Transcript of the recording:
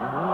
Mm-hmm.